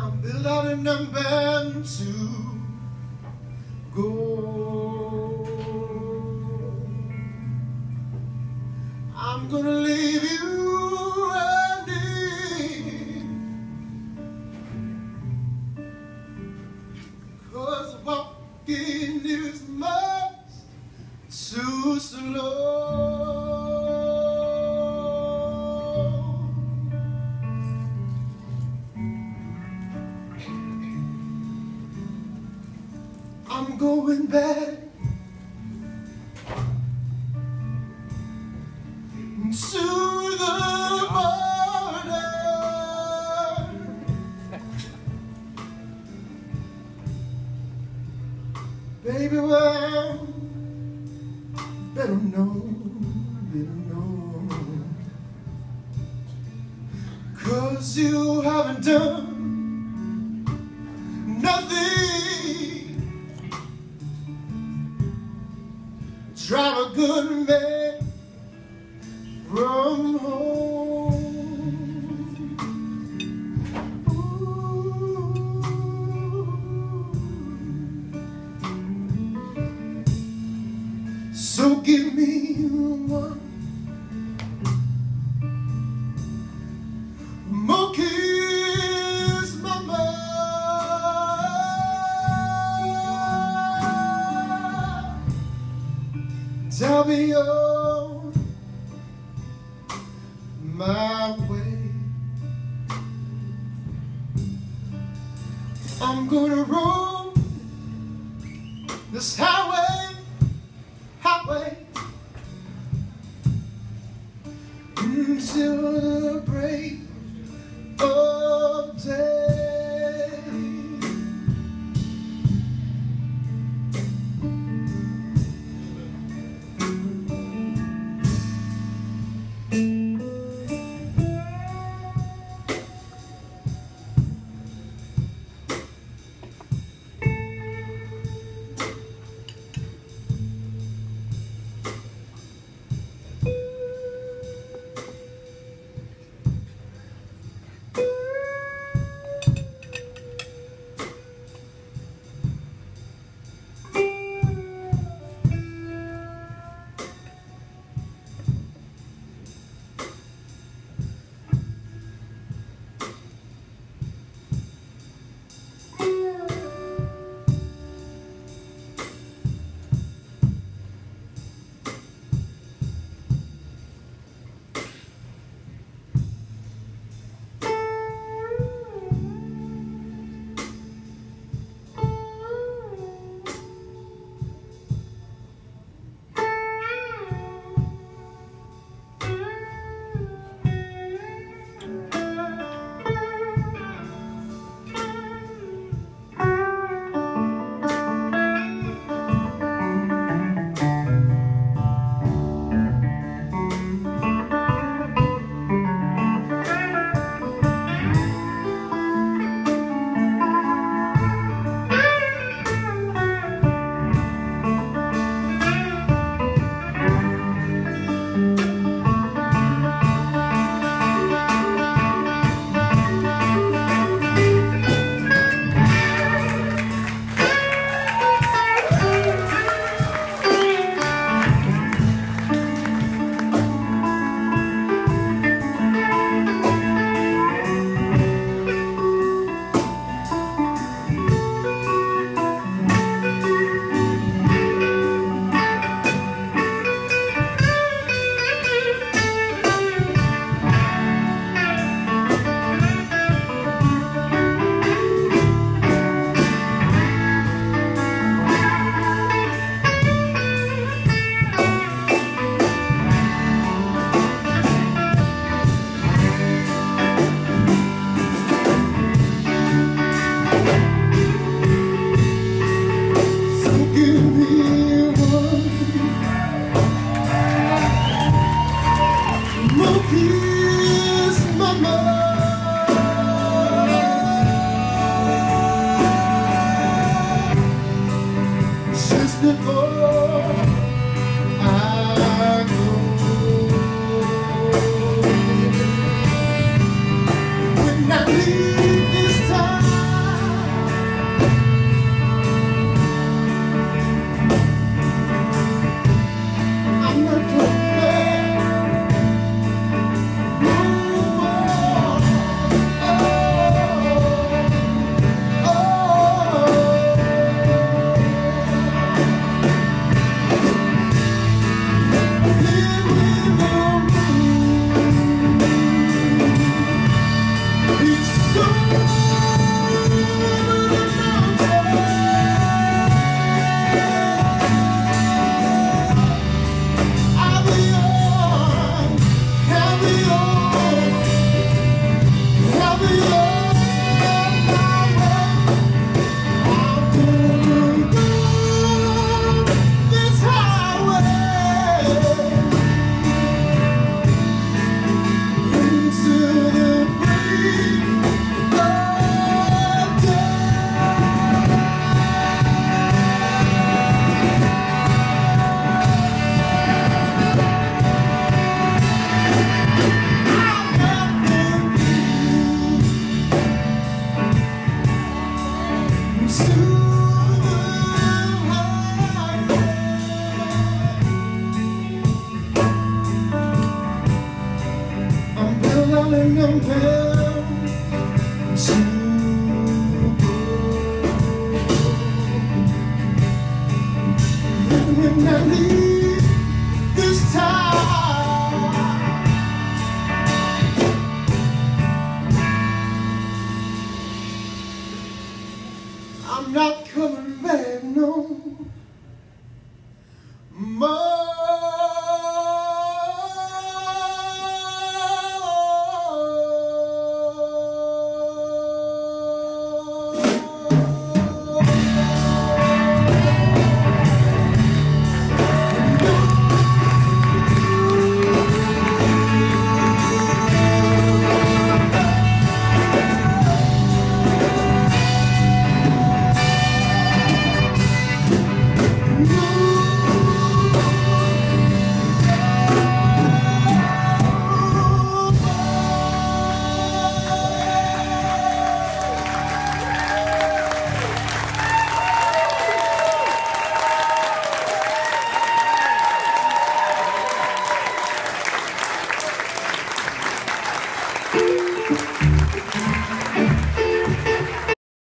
I'm built out and I'm to go. I'm gonna leave you running. Cause walking is much too slow. Baby, well, better know, better know. Cause you haven't done nothing. Drive a good man So give me one more kiss, mama. Tell me you're my way. I'm gonna roam until the break of day.